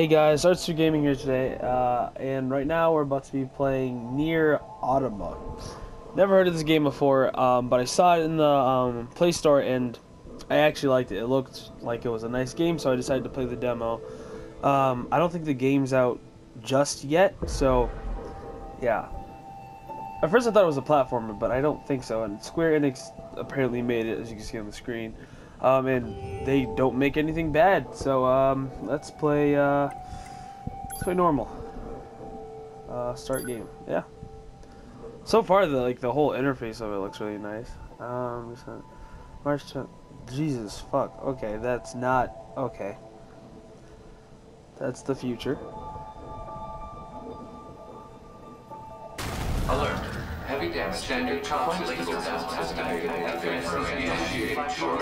Hey guys, ArtStew Gaming here today, uh, and right now we're about to be playing Nier Automata. Never heard of this game before, um, but I saw it in the um, Play Store and I actually liked it. It looked like it was a nice game, so I decided to play the demo. Um, I don't think the game's out just yet, so yeah. At first I thought it was a platformer, but I don't think so, and Square Enix apparently made it, as you can see on the screen. Um, and they don't make anything bad. So um, let's play. Uh, let's play normal. Uh, start game. Yeah. So far, the like the whole interface of it looks really nice. Um, March. Jesus fuck. Okay, that's not okay. That's the future. Alert. Heavy damage. Standard top legal test estimated. Initiate short.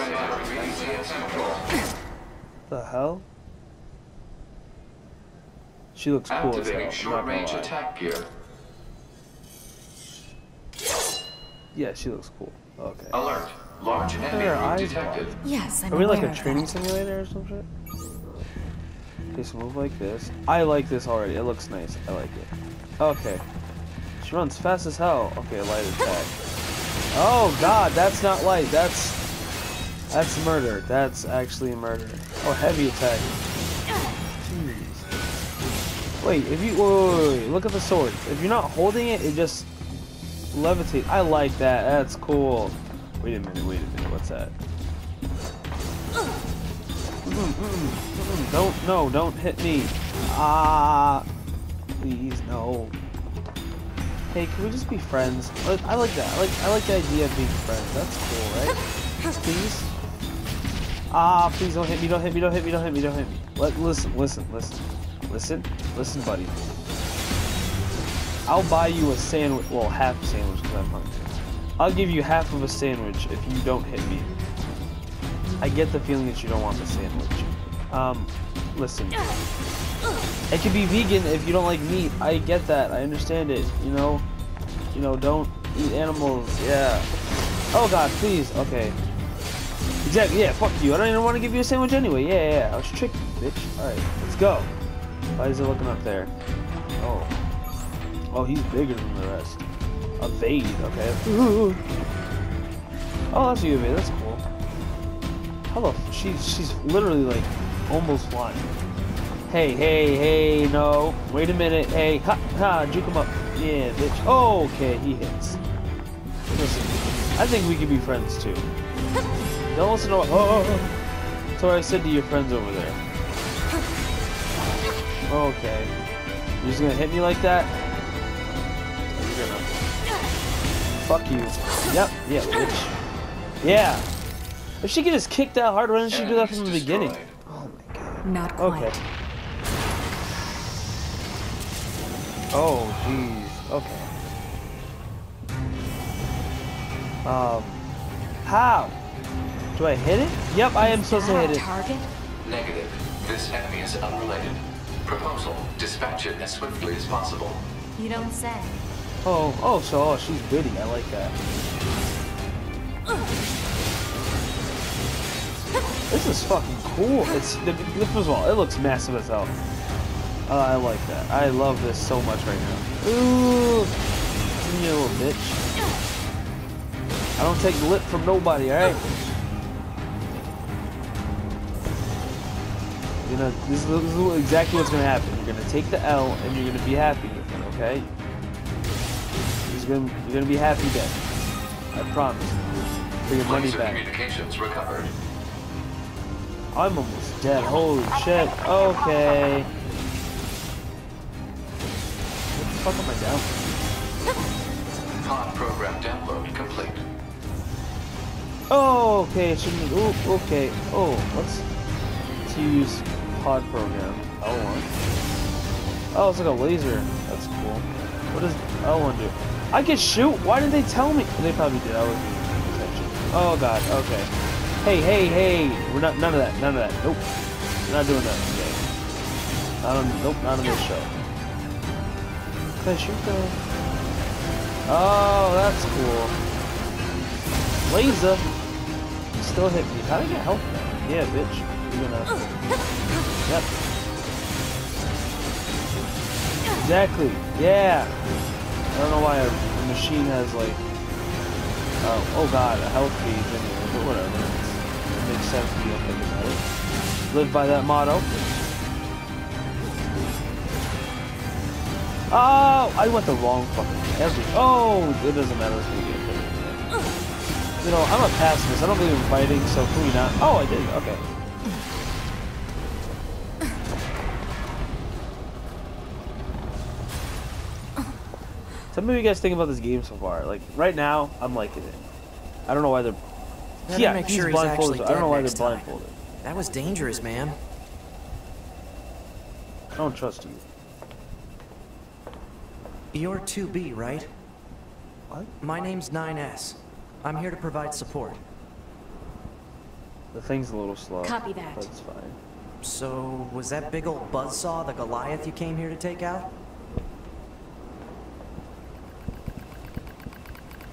The hell? She looks cool as hell. Activating short not range lie. attack gear. Yeah, she looks cool. Okay. Alert. Large enemy Her group detected. Yes, I'm Are we like a training that. simulator or some shit? Okay, so move like this. I like this already. It looks nice. I like it. Okay. She runs fast as hell. Okay, light attack. Oh god, that's not light. That's that's murder. That's actually murder. Oh, heavy attack. Jeez. Wait, if you wait, wait, wait, look at the sword. If you're not holding it, it just levitate. I like that. That's cool. Wait a minute. Wait a minute. What's that? Don't, no, don't hit me. Ah, please, no. Hey, can we just be friends? I like that. I like, I like the idea of being friends. That's cool, right? Please. Ah, please don't hit me. Don't hit me. Don't hit me. Don't hit me. Don't hit me. Let, listen, listen, listen, listen, listen, buddy. I'll buy you a sandwich. Well, half a sandwich because I'm hungry. I'll give you half of a sandwich if you don't hit me. I get the feeling that you don't want the sandwich. Um, listen. It can be vegan if you don't like meat. I get that. I understand it. You know, you know, don't eat animals. Yeah. Oh God, please. Okay. Exactly. Yeah. Fuck you. I don't even want to give you a sandwich anyway. Yeah, yeah. yeah. I was tricked, bitch. All right, let's go. Why is it looking up there? Oh. Oh, he's bigger than the rest. Evade. Okay. Oh, that's you. That's cool. Hello. She's she's literally like almost flying. Hey, hey, hey, no. Wait a minute. Hey, ha, ha, juke him up. Yeah, bitch. Oh, okay, he hits. Listen, I think we could be friends too. Don't listen to what. Oh, oh, oh. That's what I said to your friends over there. Okay. You're just gonna hit me like that? You're gonna. Fuck you. Yep, yeah, bitch. Yeah. If she could just kick that hard, why didn't she do that from the beginning? destroyed. Oh my god. Not quite. Okay. Oh, jeez. Okay. Um, how? Do I hit it? Yep, I am supposed to hit it. Target? Negative. This enemy is unrelated. Proposal. Dispatch it as swiftly as possible. You don't say. Oh, oh, so oh, she's witty. I like that. This is fucking cool. It's the, first of all, it looks massive as hell. Uh, I like that. I love this so much right now. Ooh, you little bitch. I don't take the lip from nobody. All right. You know, this is, this is exactly what's gonna happen. You're gonna take the L and you're gonna be happy with it. Okay. You're gonna, you're gonna be happy then. I promise. For your money back. communications recovered. I'm almost dead. Holy shit. Okay. What the fuck am I down? for? Pod program download complete. Oh, okay. It shouldn't. Oh, okay. Oh, let's, let's use pod program. L1. Oh, it's like a laser. That's cool. What does L1 do? I can shoot. Why didn't they tell me? They probably did. I attention. Oh god. Okay. Hey, hey, hey. We're not. None of that. None of that. Nope. We're not doing that today. Not on. Nope. Not on this show. Can I shoot though? Oh, that's cool. Laser. Still hit me. How did I get health? Yeah, bitch. You're gonna. Yep. Exactly. Yeah. I don't know why a, a machine has like. Oh, oh god, a health gauge anyway, but whatever. Sense to me. Think about it. Live by that motto. Oh, I went the wrong fucking every. Oh, it doesn't matter. You know, I'm a pacifist. I don't believe in fighting, so can not? Oh, I did. Okay. Tell me what you guys think about this game so far. Like right now, I'm liking it. I don't know why they're. Better yeah, make he's sure he's blindfolded. actually I don't know dead why they're next time. blindfolded. That was dangerous, man. I don't trust you. You're 2B, right? What? My name's 9S. I'm here to provide support. The thing's a little slow. Copy that. That's fine. So, was that big old buzzsaw the Goliath you came here to take out?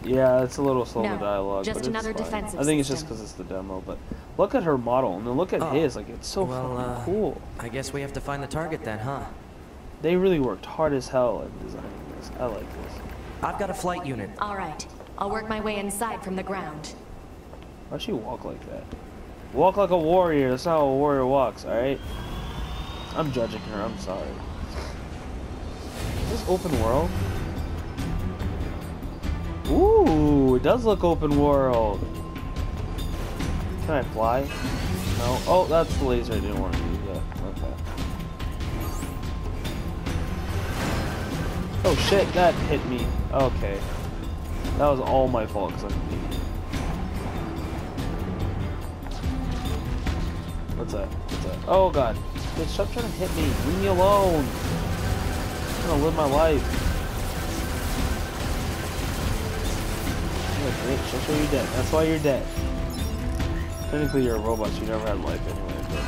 Yeah, it's a little slow No, the dialogue, just but another it's fine. defensive I think it's just because it's the demo, but look at her model and then look at Oh, his. Like it's so well, fucking uh, cool. I guess we have to find the target then, huh? They really worked hard as hell at designing this. I like this. I've got a flight unit. All right. I'll work my way inside from the ground. Why'd she walk like that? Walk like a warrior. That's not how a warrior walks. All right. I'm judging her. I'm sorry. Is this open world? Ooh, it does look open world. Can I fly? No. Oh, that's the laser I didn't want to use. Yeah. Okay. Oh shit, that hit me. Okay. That was all my fault because I'm an. What's that? What's that? Oh god. Stop trying to hit me. Leave me alone. I'm gonna live my life. That's why you're dead. That's why you're dead. Technically you're a robot, so you never had life anyway, but...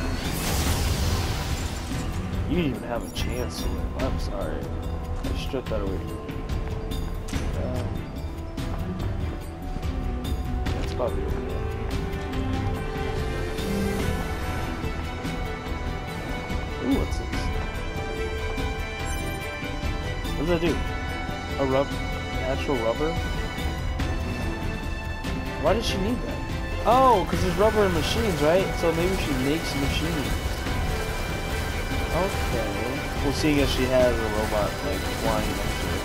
You didn't even have a chance to live. I'm sorry. I stripped that away. Um, that's probably over there. Ooh, what's this? What does that do? A rub, natural rubber? Why does she need that? Oh, because there's rubber in machines, right? So maybe she makes machines. Okay. Well, seeing as she has a robot like flying next to her.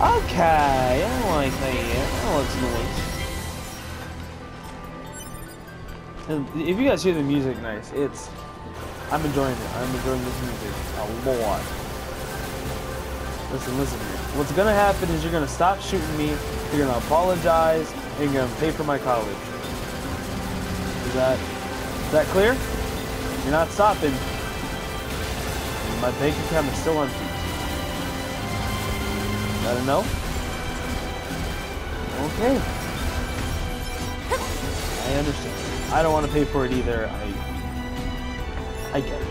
Okay. Okay, I don't like that. That looks nice. And if you guys hear the music nice, it's I'm enjoying it. I'm enjoying this music a lot. Listen, listen. What's gonna happen is you're gonna stop shooting me, you're gonna apologize, and pay for my college. Is that is that clear? You're not stopping. My bank account is still empty. Got to know? Okay. I understand. I don't want to pay for it either. I I get it.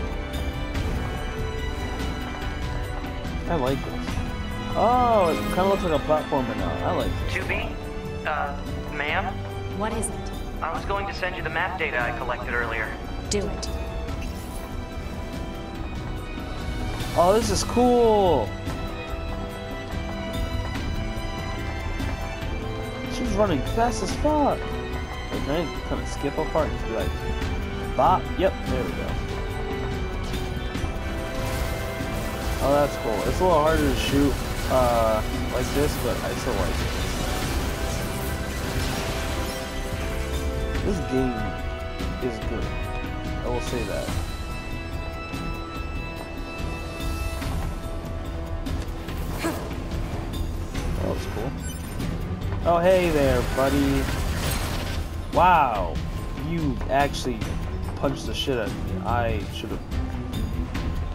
I like this. Oh, it kind of looks like a platformer now. I like it. 2B? Uh, ma'am? What is it? I was going to send you the map data I collected earlier. Do it. Oh, this is cool. She's running fast as fuck. Wait, can I kind of skip a part and just be like, bop? Yep, there we go. Oh, that's cool. It's a little harder to shoot uh, like this, but I still like it. This game is good. I will say that. That was cool. Oh, hey there, buddy. Wow. You actually punched the shit out of me. I should have...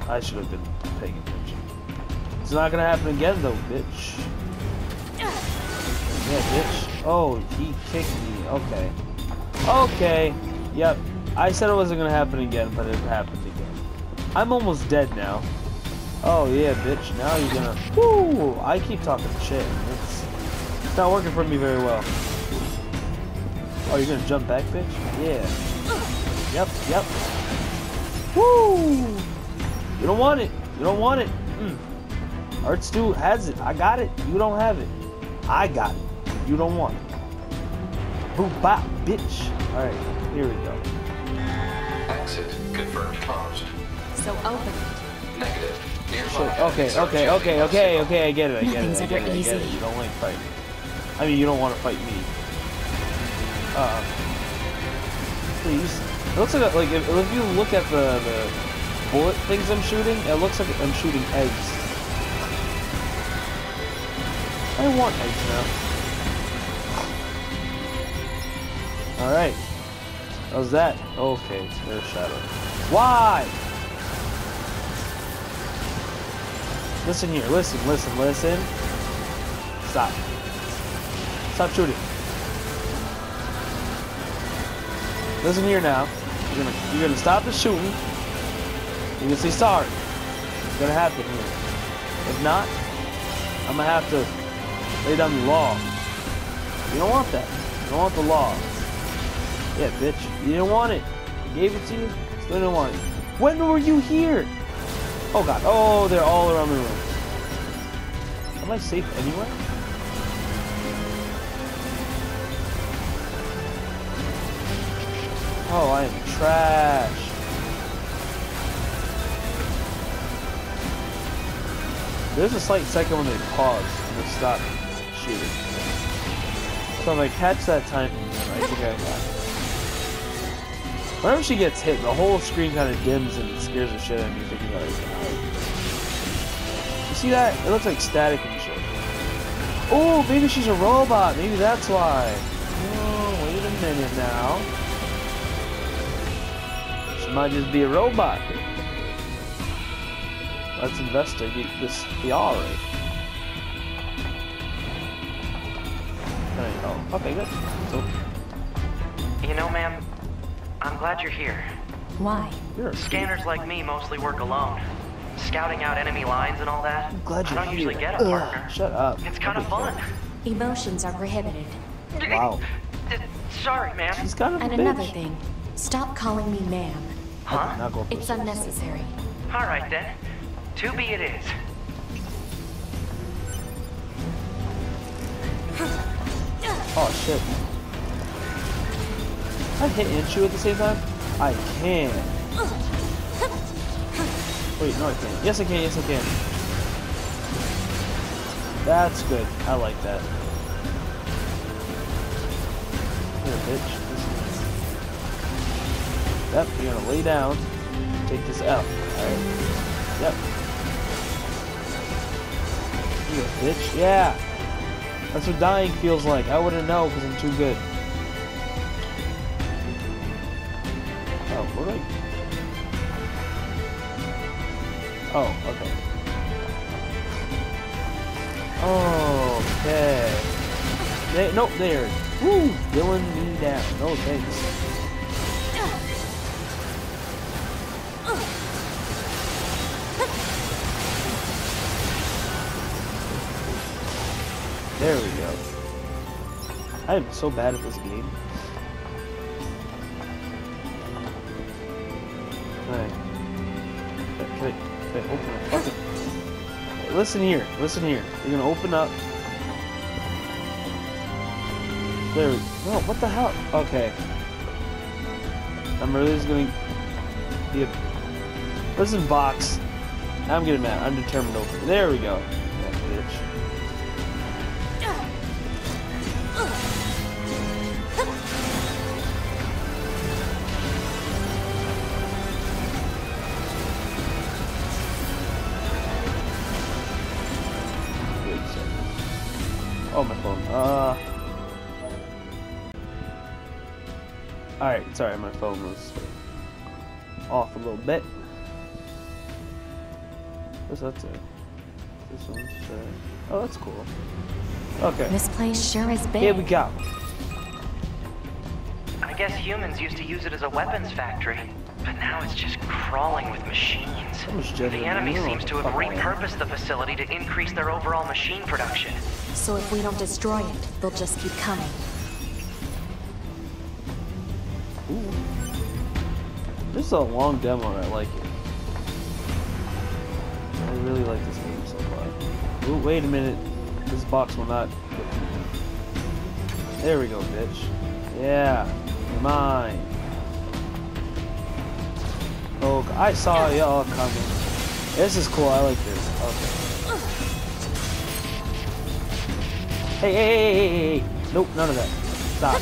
I should have been paying attention. It's not gonna happen again, though, bitch. Yeah, bitch. Oh, he kicked me. Okay. Okay. Yep. I said it wasn't gonna happen again, but it happened again. I'm almost dead now. Oh yeah, bitch. Now you're gonna. Woo! I keep talking shit. It's, not working for me very well. Oh, you're gonna jump back, bitch? Yeah. Yep. Yep. Woo! You don't want it. You don't want it. Mm. ArtStew has it. I got it. You don't have it. I got it. You don't want it. Boop bop, bitch. Alright, here we go. Exit confirmed closed. So open it. Negative. Nearby Shit. Okay, okay, okay, okay, okay, I get it, I get it, I get ever it, I get it. easy. You don't like fighting. I mean, you don't want to fight me. Uh, please. It looks like, like if, if you look at the, the bullet things I'm shooting, it looks like I'm shooting eggs. I want eggs now. Alright. How's that? Okay, Earth Shadow. Why? Listen here, listen, listen, listen. Stop. Stop shooting. Listen here now. You're gonna you're gonna stop the shooting. You're gonna say sorry. It's gonna happen here. If not, I'm gonna have to lay down the law. You don't want that. You don't want the law. Yeah, bitch. You didn't want it. I gave it to you. Still didn't want it. When were you here? Oh god. Oh, they're all around the room. Am I safe anywhere? Oh, I am trash. There's a slight second when they pause and stop shooting. So if I catch that time, I think I got it. Whenever she gets hit, the whole screen kind of dims and scares the shit out of me thinking about it. You see that? It looks like static and shit. Oh, maybe she's a robot. Maybe that's why. Oh, wait a minute now. She might just be a robot. Let's investigate this theory. There you go. Okay, good. So, You know, ma'am, I'm glad you're here. Why? you're Scanners like me mostly work alone. Scouting out enemy lines and all that. I'm glad you're I don't here. usually get a Ugh, partner. shut up. It's kind of fun. Emotions are prohibited. Wow. Sorry, ma'am. She's kind of a And bitch. another thing, stop calling me ma'am. Huh? Not going It's unnecessary. All right then. 2B it is. Oh shit. I hit and shoot at the same time? I can. Wait, no I can't. Yes I can, yes I can. That's good. I like that. Here, bitch. Yep, you're gonna lay down. Take this out. Alright. Yep. Here, bitch. Yeah. That's what dying feels like. I wouldn't know because I'm too good. Oh. Oh, okay. Okay. They, nope, there. Woo! Dilling me down. No thanks. There we go. I am so bad at this game. Listen here, listen here. You're gonna open up. There we No, what the hell? Okay. I'm really just gonna a... Listen, box. I'm getting mad. I'm determined to open. There we go. Sorry, my phone was off a little bit. What's that say? This one's uh, Oh, that's cool. Okay. This place sure is big. Here we go. I guess humans used to use it as a weapons factory, but now it's just crawling with machines. much The enemy seems to have the fuck I am. repurposed the facility to increase their overall machine production. So if we don't destroy it, they'll just keep coming. Is a long demo and I like it. I really like this game so far. Ooh, wait a minute. This box will not. There we go, bitch. Yeah, you're mine. Oh, I saw y'all coming. This is cool. I like this. Okay. Hey, hey, hey, hey, hey, hey. Nope, none of that. Stop.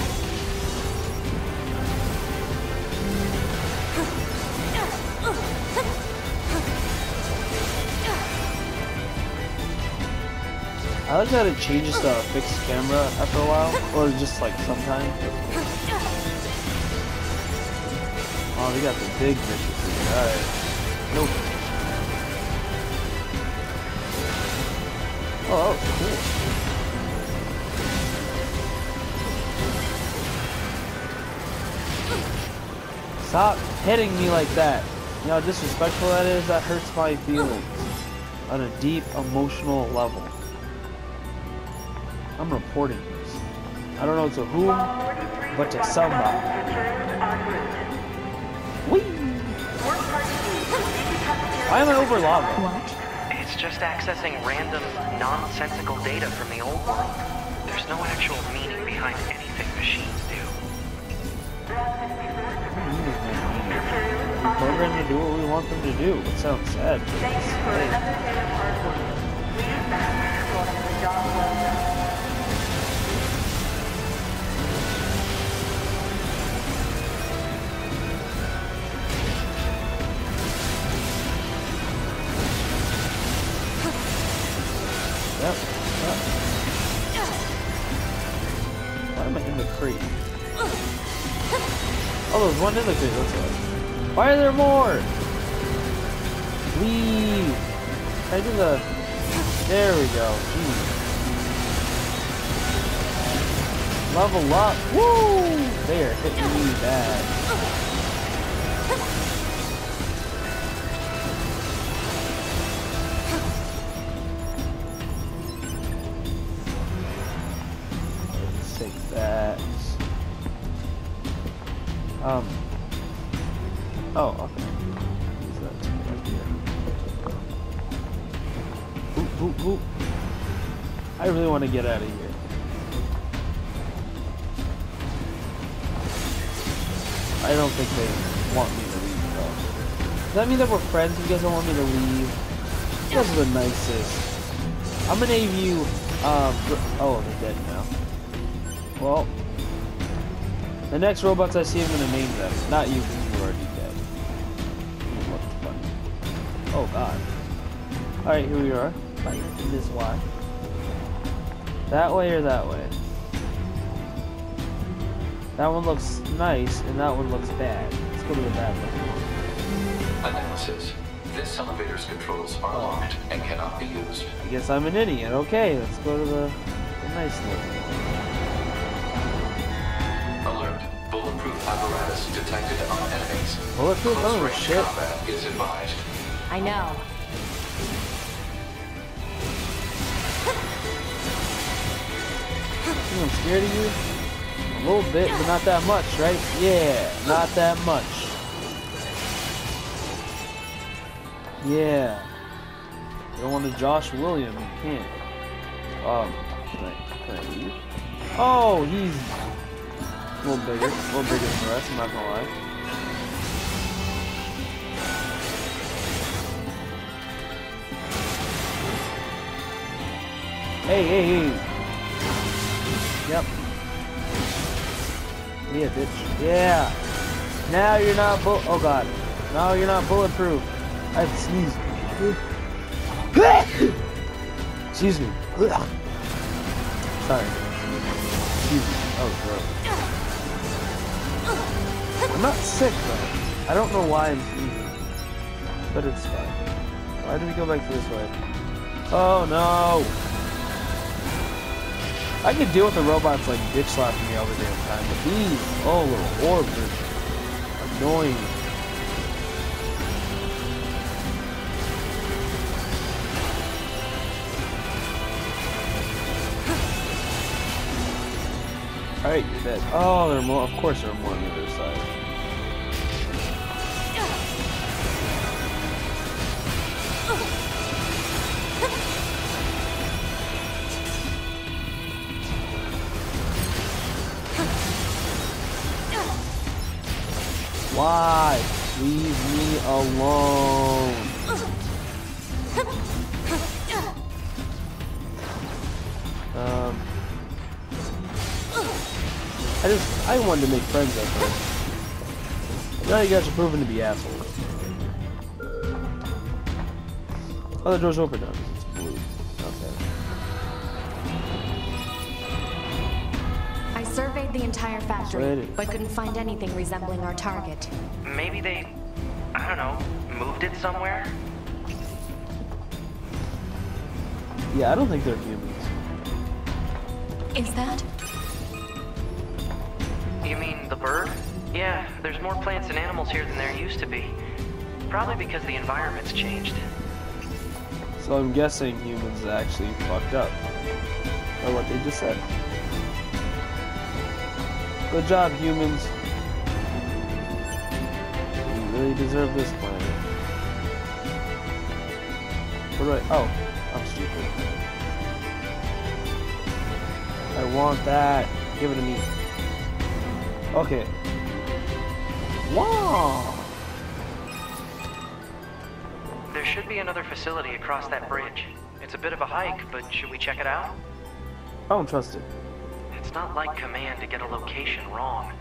I like that it changes to a fixed camera after a while, or just like sometimes. Oh, they got the big here. Alright. Nope. Oh, oh, cool. Stop hitting me like that. You know how disrespectful that is? That hurts my feelings on a deep emotional level. I'm reporting this. I don't know to whom, but to somebody. Whee! Why am I over lava? What? It's just accessing random, nonsensical data from the old world. There's no actual meaning behind anything machines do. We're programmed to do what we want them to do. It sounds sad. but it's crate? Oh, there's one in the crate. That's why. Why are there more? Leave. Can I do the? There we go. Jeez. Level up. Woo! They are hitting me bad. Friends? You guys don't want me to leave? You guys are the nicest. I'm gonna name you, um, oh, they're dead now. Well, the next robots I see, I'm gonna name them. Not you, because you're already dead. Oh god. Alright, here we are. Right, this way. That way or that way? That one looks nice, and that one looks bad. Let's go to the bad one. Analysis. This elevator's controls are oh. locked and cannot be used. I guess I'm an idiot. Okay, let's go to the, the nice one. Alert. Bulletproof apparatus detected on enemies. Bulletproof? Close Oh range shit. combat is advised. I know. I'm scared of you? A little bit, but not that much, right? Yeah, not that much. Yeah. Want to Josh William, you can't. Um, can I, can I leave? Oh, he's a little bigger, a little bigger than the rest, I'm not gonna lie. Hey, hey, hey. Yep. Yeah, bitch. Yeah. Now you're not bull. Oh god. Now you're not bulletproof. I have to sneeze. Excuse me. Sorry. Excuse me. Oh, gross. I'm not sick though. I don't know why I'm sneezing, but it's fine. Why do we go back this way? Oh no. I could deal with the robots like bitch slapping me all the damn time, but these, oh, little orbs are annoying. Alright, you're dead. Oh, there are more. Of course, there are more on the other side. Why? Leave me alone. Um. I just, I wanted to make friends at first. Now you guys are proving to be assholes. Oh, the door's open now. It's blue. Okay. I surveyed the entire Right. factory, but couldn't find anything resembling our target. Maybe they, I don't know, moved it somewhere? Yeah, I don't think they're humans. Is that? You mean the bird? Yeah, there's more plants and animals here than there used to be. Probably because the environment's changed. So I'm guessing humans actually fucked up. By what they just said. Good job, humans. You really deserve this planet. I? Oh, I'm stupid. I want that. Give it to me. Okay. Wow. There should be another facility across that bridge. It's a bit of a hike, but should we check it out? I don't trust it. It's not like Command to get a location wrong.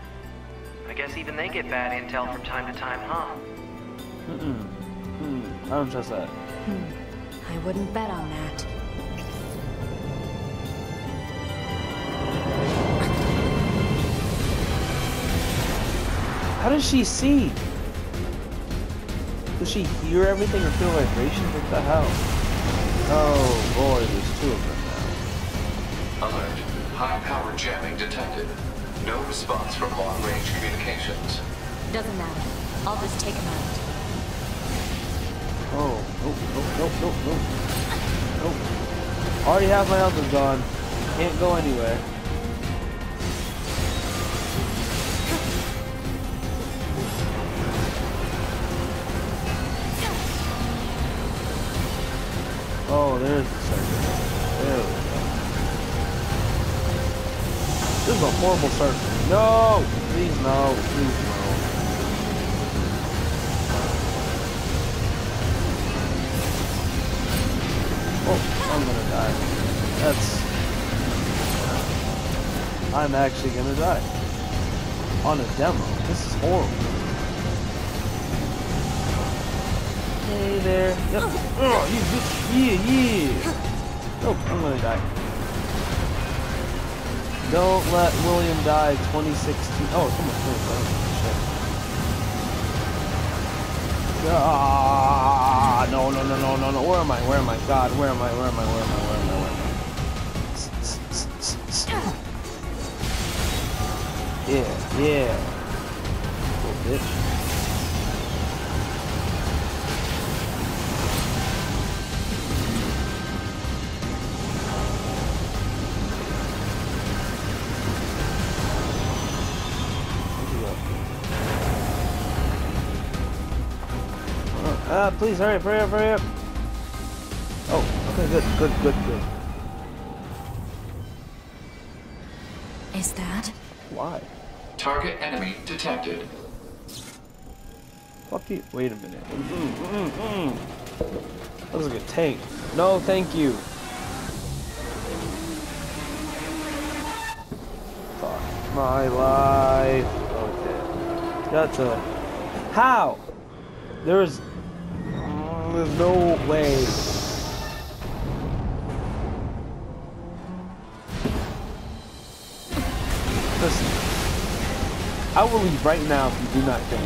I guess even they get bad intel from time to time, huh? Mm-mm. Mm, I don't trust that. Hmm. I wouldn't bet on that. How does she see? Does she hear everything or feel vibrations? What the hell? Oh boy, there's two of them now. Alert. High power jamming detected. No response from long range communications. Doesn't matter. I'll just take him out. Oh, nope, nope, nope, nope, nope. Nope. Already have my health is gone. Can't go anywhere. Horrible start. No! Please no. Please no. Oh, I'm gonna die. That's... I'm actually gonna die. On a demo. This is horrible. Hey there. Yep. Oh, you bitch. Yeah, yeah. Oh, I'm gonna die. Don't let William die 2016. Oh, come on, 2017. Shit. Ah, no, no, no, no, no, no. Where am I? Where am I? God, where am I? Where am I? Where am I? Where am I? Where am I? Yeah, yeah. Ah, please hurry up, hurry up, hurry up. Oh, okay, good, good, good, good. Is that? Why? Target enemy detected. Fuck you. Wait a minute. Mm, mm, mm. That looks like a tank. No, thank you. Fuck my life. Okay. That's a... How? There's. mm, There's no way. Listen. I will leave right now if you do not me.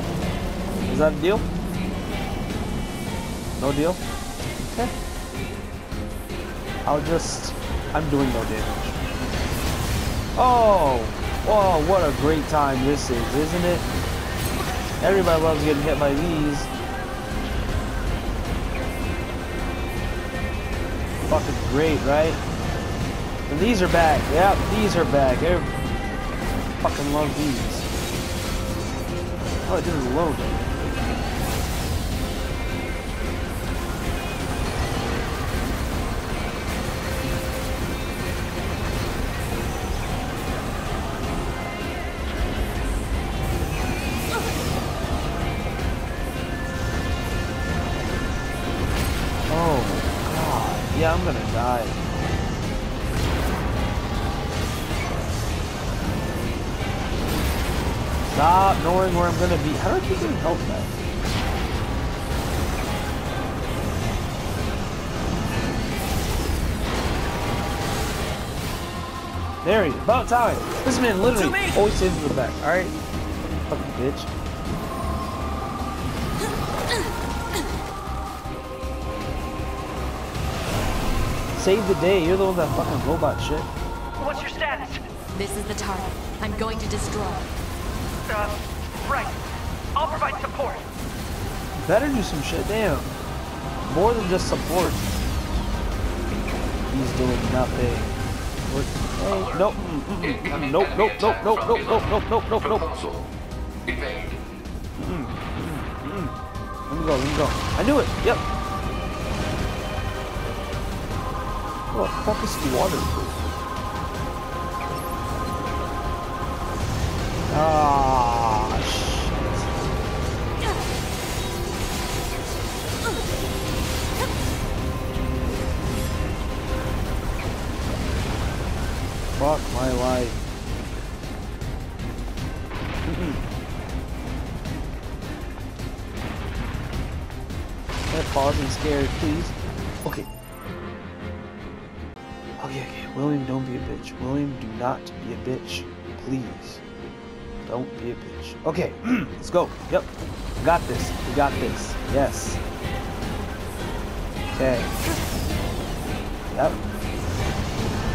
Is that a deal? No deal? Okay. I'll just... I'm doing no damage. Oh! Oh, what a great time this is, isn't it? Everybody loves getting hit by these. Fucking great, right? And these are back. Yep, these are back. I fucking love these. Oh, it didn't load. How do I keep getting health back? There he is. About time. This man literally always saves the back. Alright? Fucking bitch. Save the day. You're the one that fucking robot shit. What's your status? This is the target. I'm going to destroy. Uh, right. I'll provide support. Better do some shit. Damn. More than just support. He's doing nothing. What? Hey, nope. mm, mm, Nope, nope, nope, nope, nope, nope, nope, nope, nope, nope. Let me go, let me go. I knew it. Yep. What the fuck is waterproof? Ah, my life. Can I pause and scared, please? Okay. Okay, okay. William, don't be a bitch. William, do not be a bitch. Please. Don't be a bitch. Okay, let's go. Yep. Got this. We got this. Yes. Okay. Yep.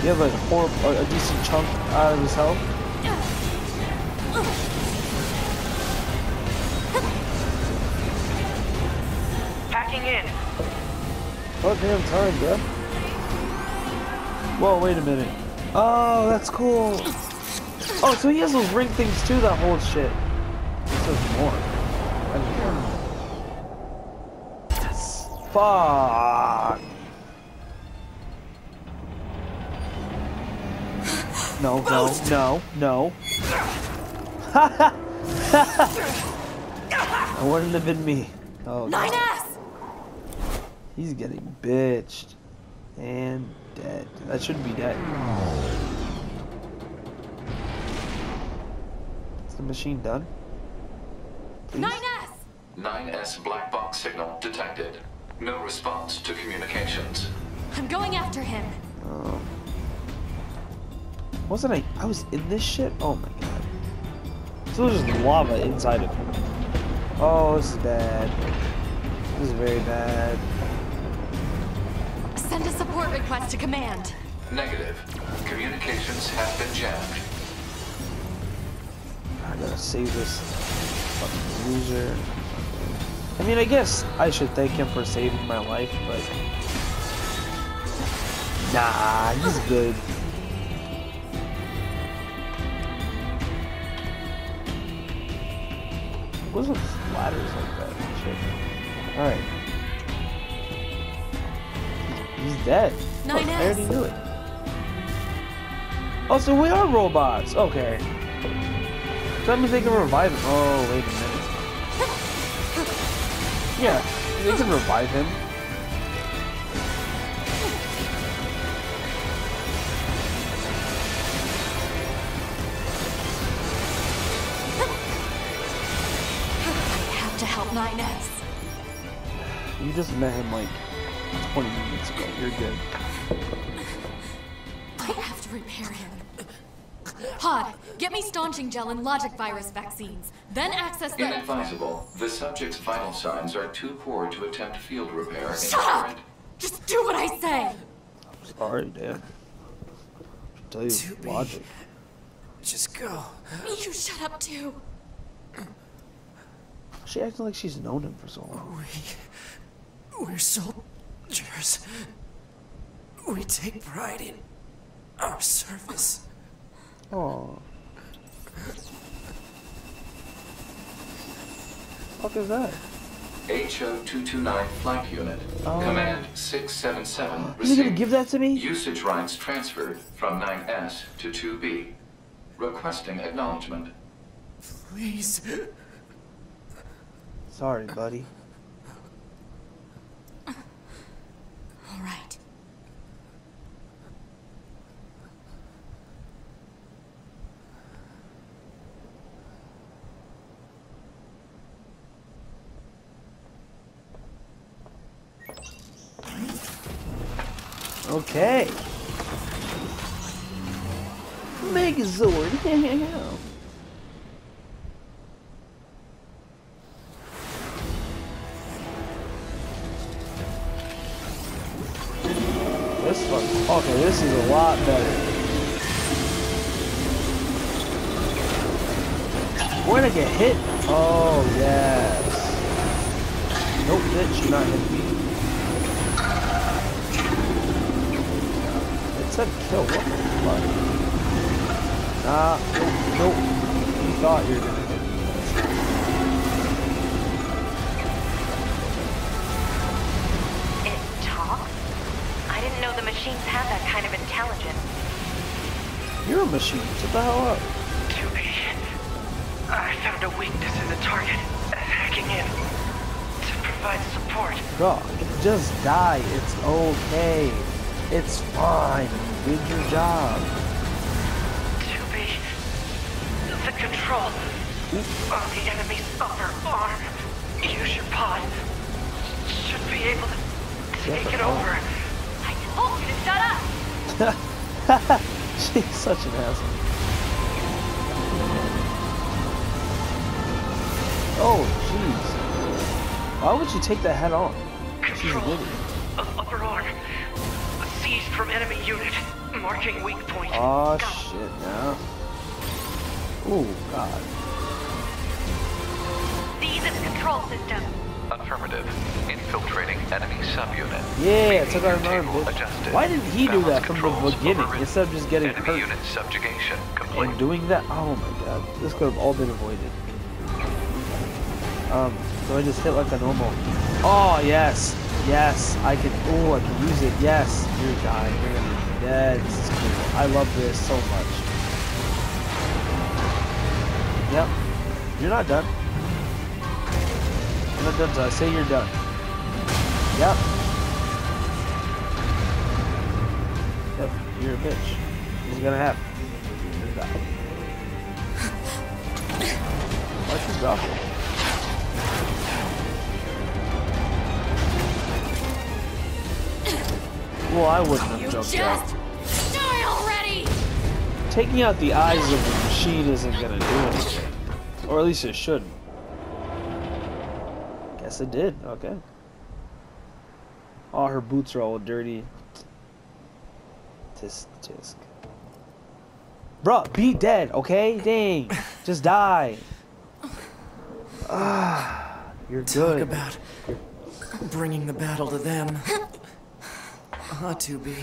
You have a horrible, a decent chunk out of his health. Packing in. Oh damn time, bro. Whoa, wait a minute. Oh, that's cool. Oh, so he has those ring things too that hold shit. This is more. Fuck. No, no, no, no. that wouldn't have been me. Oh, no. 9S! He's getting bitched. And dead. That should be dead. Is the machine done? Please? 9S! 9S black box signal detected. No response to communications. I'm going after him. Um, wasn't I? I was in this shit? Oh my god. So there's just lava inside of him. Oh, this is bad. This is very bad. Send a support request to command. Negative. Communications have been jammed. I gotta save this fucking loser. I mean, I guess I should thank him for saving my life, but... Nah, he's good. What's with ladders like that shit? Alright. He's dead. Look, I already knew it. Oh, so we are robots. Okay. That means they can revive him. Oh, wait a minute. Yeah, they can revive him. 9S. You just met him like 20 minutes ago. You're good. I have to repair him. Pod, get me staunching gel and logic virus vaccines. Then access the. Inadvisable. The subject's vital signs are too poor to attempt field repair in Shut up! current. Just do what I say! I'm Sorry, Dan. Should tell you logic. Just go. You shut up too. She acting like she's known him for so long. We. We're soldiers. We take pride in our service. Oh. Fuck is that? HO229 flight unit. Oh. Command 677 Is he gonna give that to me? Usage rights transferred from 9S to 2B. Requesting acknowledgement. Please sorry, buddy. All right. Okay. Megazord. this is a lot better. Where'd I get hit? Oh, yes. Nope, bitch, you're not hitting me. It said kill, what the fuck? Nah, nope, nope. You thought you were gonna machines had that kind of intelligence. You're ah, a machine. Shut the hell up. 2B. I found a weakness in the target. Hacking in. To provide support. God, just die. It's okay. It's fine. You did your job. 2B. The control on the enemy's upper arm. Use your pod. Should be able to take it over. Told you to shut up! She's such an asshole. Oh, jeez. Why would you take that head on? She's an Control idiot. of upper arm. Seized from enemy unit. Marking weak point. Oh Go. shit, now. Ooh, God. Seize its control system. Affirmative. Infiltrating enemy subunit. Yeah, took another table adjusted. Why didn't he do that from the beginning instead of just getting Enemy hurt unit subjugation complete. and doing that? Oh my god, this could have all been avoided. Um, so I just hit like a normal. Oh yes, yes, I can. Oh, I can use it. Yes, you're dying. You're gonna be dead. This is cool. I love this so much. Yep, you're not done. I say you're done. Yep. Yep, you're a bitch. What's gonna happen? You're gonna die. Why'd you drop it? Well, I wouldn't have You jumped just out. die already! Taking out the eyes of the machine isn't gonna do anything. Or at least it shouldn't. Guess it did, okay. All her boots are all dirty. Tisk tisk. Bruh, be dead, okay? Dang. Just die. Ah, you're Talk good. about bringing the battle to them. Ah, 2B.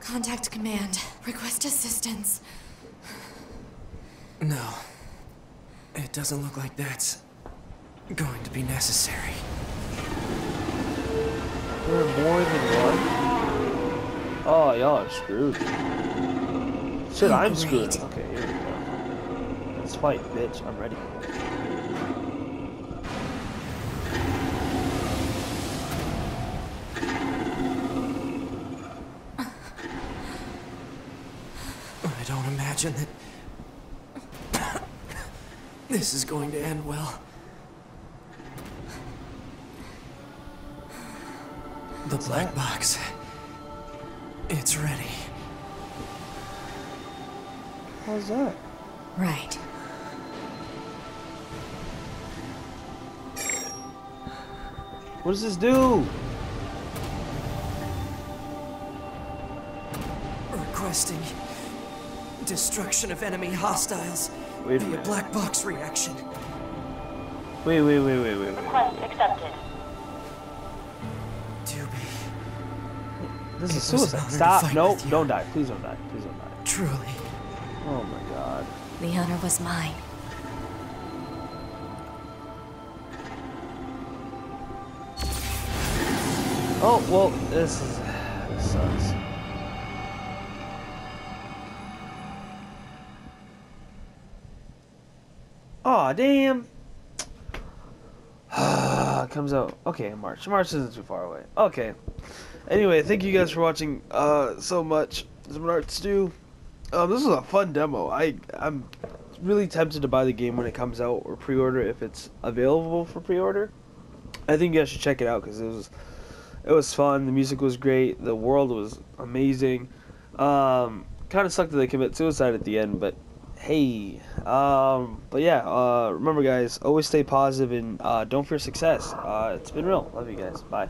Contact command. Request assistance. No. It doesn't look like that's going to be necessary. There are more than one? Oh, y'all are screwed. Shit, I'm screwed. Okay, here we go. Let's fight, bitch. I'm ready. I don't imagine that this is going to end well. Black box. It's ready. How's that? Right. What does this do? Requesting destruction of enemy hostiles Wait via black box reaction. Wait, wait, wait, wait, wait, wait. Request accepted. This is It suicide. Stop. fight Nope. with you. Don't die. Please don't die. Please don't die. Truly. Oh my god. The honor was mine. Oh, well, this is. This sucks. Aw, damn. it comes out. Okay, March. March isn't too far away. Okay. Anyway, thank you guys for watching uh, so much. This is me ArtStew. Um, this is a fun demo. I I'm really tempted to buy the game when it comes out or pre-order if it's available for pre-order. I think you guys should check it out because it was it was fun. The music was great. The world was amazing. Um, kind of sucked that they commit suicide at the end, but hey. Um, but yeah, uh, remember guys, always stay positive and uh, don't fear success. Uh, it's been real. Love you guys. Bye.